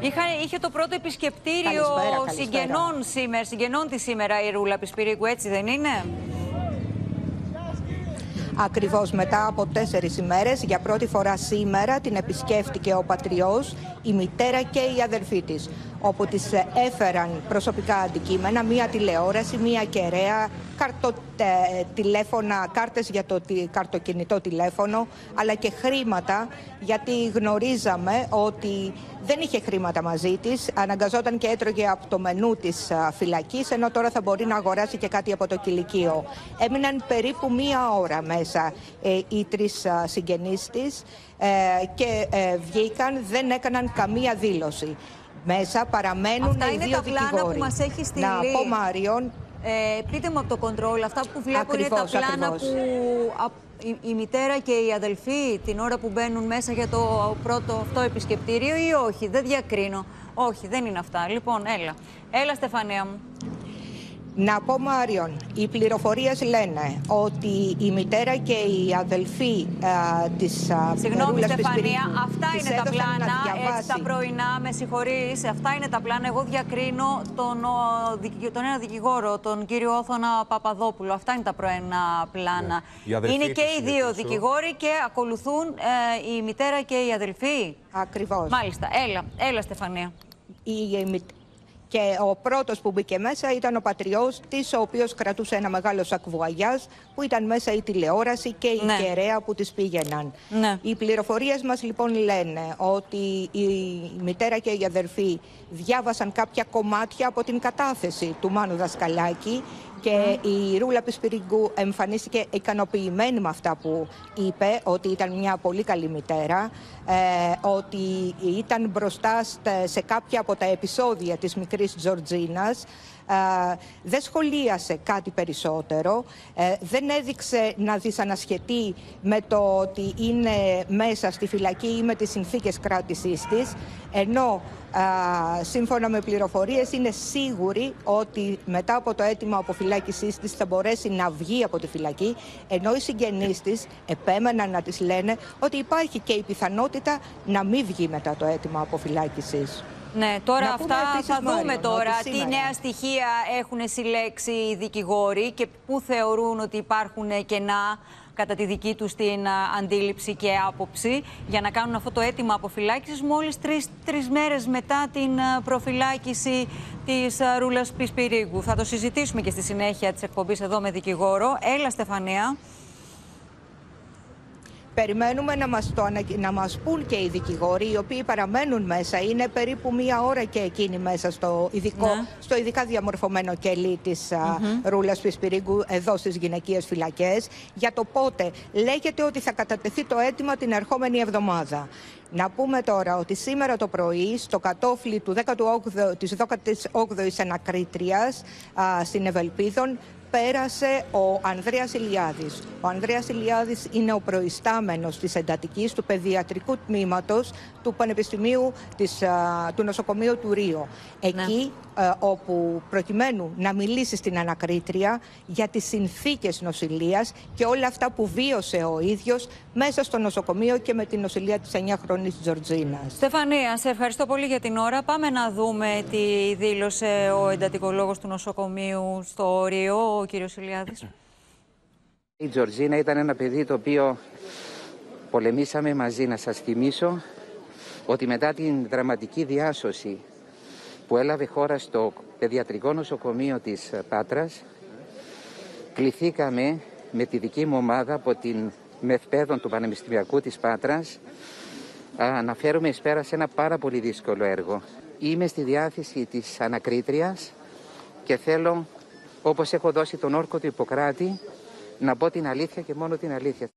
Είχα, είχε το πρώτο επισκεπτήριο Καλησπέρα, καλησπέρα. συγγενών σήμερα, συγγενών της σήμερα η Ρούλα Πισπυρίκου, έτσι δεν είναι; Ακριβώς μετά από τέσσερις ημέρες, για πρώτη φορά σήμερα την επισκέφτηκε ο πατριός, η μητέρα και η αδελφή της, όπου της έφεραν προσωπικά αντικείμενα, μία τηλεόραση, μία κεραία, καρτο, ε, τηλέφωνα, κάρτες για το τι- καρτοκινητό τηλέφωνο, αλλά και χρήματα, γιατί γνωρίζαμε ότι δεν είχε χρήματα μαζί της, αναγκαζόταν και έτρωγε από το μενού της α, φυλακής, ενώ τώρα θα μπορεί να αγοράσει και κάτι από το κηλικείο. Έμειναν περίπου μία ώρα μέσα ε, οι τρεις α, συγγενείς της ε, και ε, βγήκαν, δεν έκαναν καμία δήλωση. Μέσα παραμένουν Αυτά οι είναι δύο τα πλάνα δικηγόροι. που μας έχει στείλει. Να πω Μάριον, Ε, πείτε μου από το κοντρόλ, αυτά που βλέπω είναι τα Ακριβώς, πλάνα ακριβώς. που α- η, η μητέρα και η αδελφή την ώρα που μπαίνουν μέσα για το πρώτο αυτό επισκεπτήριο ή όχι, δεν διακρίνω. Όχι, δεν είναι αυτά. Λοιπόν, έλα. Έλα Στεφανία μου. Να πω Μάριον, οι πληροφορίες λένε ότι η μητέρα και η αδελφή α, της α, Συγγνώμη Ρούλας Στεφανία, Πισπυρίκου αυτά της είναι τα έδωσαν να πλάνα, διαβάσει. έτσι τα πρωινά, με συγχωρείς, αυτά είναι τα πλάνα. Εγώ διακρίνω τον, ο, δικη- τον ένα δικηγόρο, τον κύριο Όθωνα Παπαδόπουλο. Αυτά είναι τα πρωινά πλάνα. Ναι. Η αδελφή Είναι της και οι είναι δύο πίσω. δικηγόροι και ακολουθούν ε, η μητέρα και η αδελφή. Ακριβώς. Μάλιστα, έλα, έλα Στεφανία. η, η μη- και ο πρώτος που μπήκε μέσα ήταν ο πατριός της, ο οποίος κρατούσε ένα μεγάλο σακβουαγιάζ που ήταν μέσα η τηλεόραση και η Ναι. κεραία που τις πήγαιναν. Ναι. Οι πληροφορίες μας λοιπόν λένε ότι η μητέρα και η αδερφή διάβασαν κάποια κομμάτια από την κατάθεση του Μάνου Δασκαλάκη και η Ρούλα Πισπυριγκού εμφανίστηκε ικανοποιημένη με αυτά που είπε, ότι ήταν μια πολύ καλή μητέρα, ε, ότι ήταν μπροστά στε- σε κάποια από τα επεισόδια της μικρής Τζορτζίνας, ε, δεν σχολίασε κάτι περισσότερο, ε, δεν έδειξε να δυσανασχετεί με το ότι είναι μέσα στη φυλακή ή με τις συνθήκες κράτησής της, ενώ α, σύμφωνα με πληροφορίες είναι σίγουρη ότι μετά από το αίτημα αποφυλάκησής της θα μπορέσει να βγει από τη φυλακή, ενώ οι συγγενείς της επέμεναν να της λένε ότι υπάρχει και η πιθανότητα να μην βγει μετά το αίτημα αποφυλάκησης. Ναι, τώρα Να πούμε αυτά επίσης, θα δούμε Μάριον, τώρα ότι τι σήμερα- νέα στοιχεία έχουν συλλέξει οι δικηγόροι και πού θεωρούν ότι υπάρχουν κενά κατά τη δική τους την α, αντίληψη και άποψη για να κάνουν αυτό το αίτημα αποφυλάκησης μόλις τρεις, τρεις μέρες μετά την α, προφυλάκηση της α, Ρούλας Πισπυρίγκου. Θα το συζητήσουμε και στη συνέχεια της εκπομπής εδώ με δικηγόρο. Έλα Στεφανία. Περιμένουμε να μας, το, ανα- να μας πούν και οι δικηγόροι, οι οποίοι παραμένουν μέσα. Είναι περίπου μία ώρα και εκείνοι μέσα στο, ειδικό, Ναι. στο ειδικά διαμορφωμένο κελί της α, Ρούλας Πισπυρίγκου εδώ στις γυναικείες φυλακές. Για το πότε λέγεται ότι θα κατατεθεί το αίτημα την ερχόμενη εβδομάδα. Να πούμε τώρα ότι σήμερα το πρωί στο κατόφλι του 18, της 18ης ανακρίτριας α, στην Ευελπίδων πέρασε ο Ανδρέας Ηλιάδης. Ο Ανδρέας Ηλιάδης είναι ο προϊστάμενος της εντατικής του παιδιατρικού τμήματος του Πανεπιστημίου της, α, του νοσοκομείου του Ρίο. Εκεί ε, όπου προκειμένου να μιλήσει στην ανακρίτρια για τις συνθήκες νοσηλείας και όλα αυτά που βίωσε ο ίδιος μέσα στο νοσοκομείο και με την νοσηλεία της 9χρονης Τζορτζίνας. Στεφανία, σε ευχαριστώ πολύ για την ώρα. Πάμε να δούμε τι δήλωσε ο εντατικολόγος του νοσοκομείου στο Ρίο, ο κύριος Ηλιάδης. Η Τζορτζίνα ήταν ένα παιδί το οποίο πολεμήσαμε μαζί. Να σας θυμίσω ότι μετά την δραματική διάσωση που έλαβε χώρα στο παιδιατρικό νοσοκομείο της Πάτρας κληθήκαμε με τη δική μου ομάδα από την μεθπαίδων του Πανεπιστημιακού της Πάτρας α, να φέρουμε εις πέρας σε ένα πάρα πολύ δύσκολο έργο. Είμαι στη διάθεση της ανακρίτριας και θέλω, όπως έχω δώσει τον όρκο του Ιπποκράτη, να πω την αλήθεια και μόνο την αλήθεια.